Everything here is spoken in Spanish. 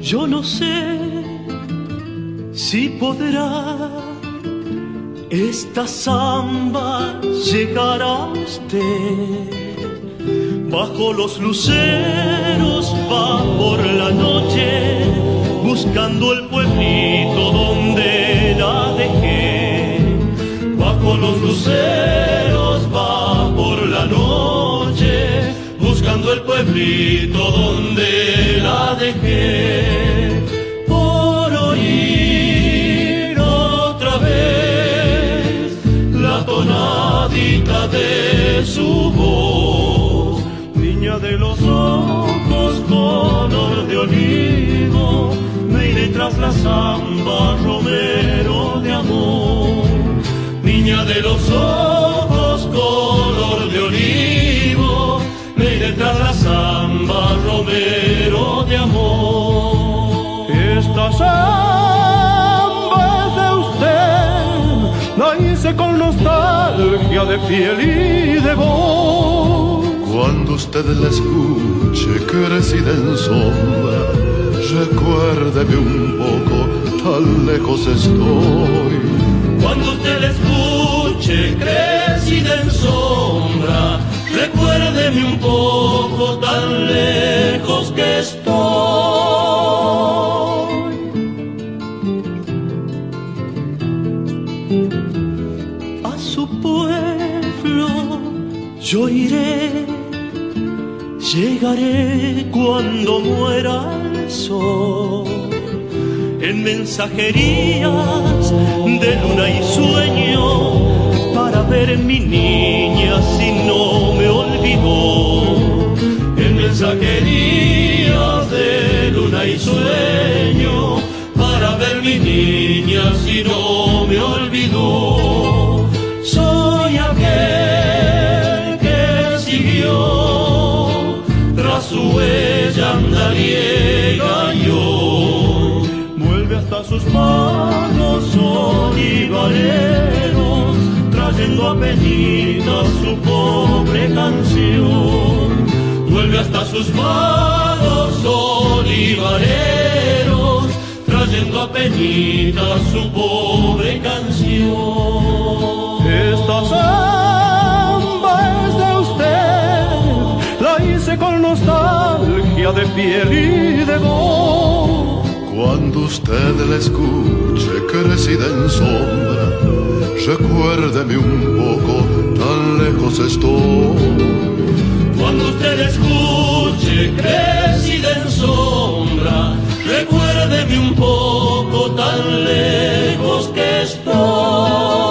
Yo no sé si podrá esta samba llegar a usted. Bajo los luceros va por la noche buscando el pueblito donde la dejé. Bajo los luceros va por la noche buscando el pueblito donde Por oír otra vez la tonadita de su voz, niña de los ojos color de olivo, me iré tras la samba romero de amor, niña de los ojos color de olivo, me iré tras la samba romero con nostalgia de piel y de voz. Cuando usted la escuche crecida en sombra, recuérdeme un poco, tan lejos estoy. Cuando usted la escuche crecida en sombra, recuérdeme un poco tan lejos que estoy. Pueblo yo iré, llegaré cuando muera el sol en mensajerías de luna y sueño para ver mi niña si no me olvidó. En mensajerías de luna y sueño para ver mi niña si no su huella andariega yo vuelve hasta sus manos olivareros, trayendo a penitas su pobre canción. Vuelve hasta sus manos olivareros, trayendo a penitas su pobre canción. Esta de piel y de voz. Cuando usted la escuche crecida en sombra, recuérdeme un poco, tan lejos estoy. Cuando usted escuche crecida en sombra, recuérdeme un poco, tan lejos que estoy.